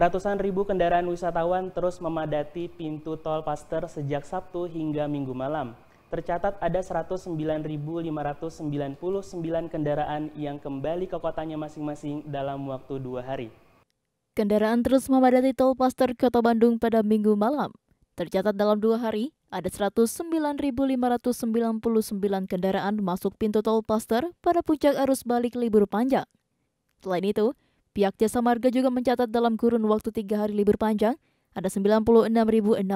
Ratusan ribu kendaraan wisatawan terus memadati pintu tol Paster sejak Sabtu hingga Minggu malam. Tercatat ada 109.599 kendaraan yang kembali ke kotanya masing-masing dalam waktu dua hari. Kendaraan terus memadati tol Paster Kota Bandung pada Minggu malam. Tercatat dalam dua hari, ada 109.599 kendaraan masuk pintu tol Paster pada puncak arus balik libur panjang. Selain itu, Pihak Jasa Marga juga mencatat dalam kurun waktu tiga hari libur panjang, ada 96.673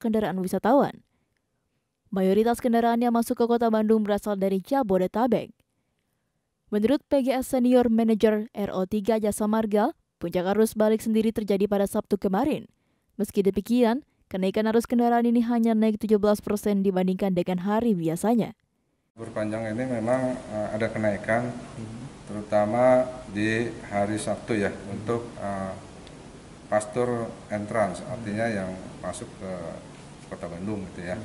kendaraan wisatawan. Mayoritas kendaraan yang masuk ke kota Bandung berasal dari Jabodetabek. Menurut PGS Senior Manager RO3 Jasa Marga, puncak arus balik sendiri terjadi pada Sabtu kemarin. Meski demikian, kenaikan arus kendaraan ini hanya naik 17 persen dibandingkan dengan hari biasanya. Berpanjang ini memang uh, ada kenaikan terutama di hari Sabtu ya untuk uh, pastor entrance artinya yang masuk ke kota Bandung gitu ya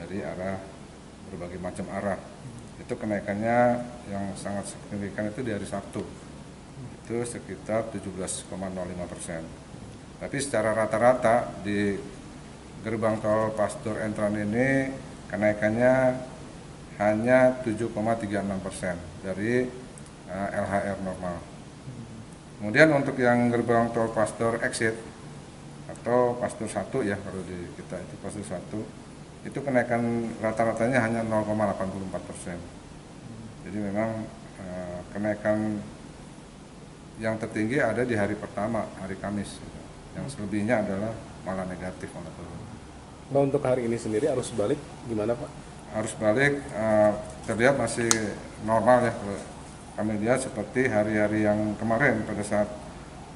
dari arah berbagai macam arah. Itu kenaikannya yang sangat signifikan itu di hari Sabtu. Itu sekitar 17,05 persen. Tapi secara rata-rata di gerbang tol Pastor Entran ini kenaikannya hanya 7,36 persen dari uh, eh, LHR normal. Kemudian untuk yang gerbang tol Pastor exit atau Pastor 1 ya kalau di kita itu Pastor 1 itu kenaikan rata-ratanya hanya 0,84 persen. Jadi memang uh, kenaikan yang tertinggi ada di hari pertama, hari Kamis. Yang selebihnya adalah malah negatif. Nah untuk hari ini sendiri arus balik gimana Pak? Arus balik uh, terlihat masih normal ya kami lihat seperti hari-hari yang kemarin pada saat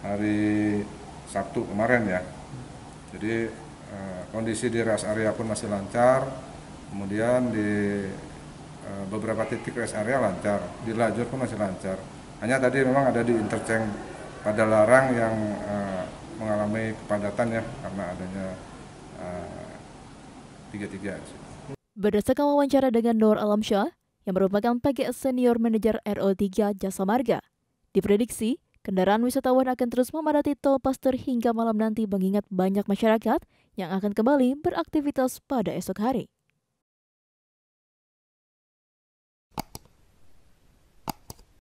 hari Sabtu kemarin ya. Jadi eh, kondisi di rest area pun masih lancar, kemudian di eh, beberapa titik rest area lancar, di lajur pun masih lancar. Hanya tadi memang ada di interchange pada larang yang eh, mengalami kepadatan ya karena adanya tiga-tiga. Berdasarkan wawancara dengan Nur Alamsyah, yang merupakan PGS Senior Manager RO3 Jasa Marga. Diprediksi, kendaraan wisatawan akan terus memadati tol Paster hingga malam nanti mengingat banyak masyarakat yang akan kembali beraktivitas pada esok hari.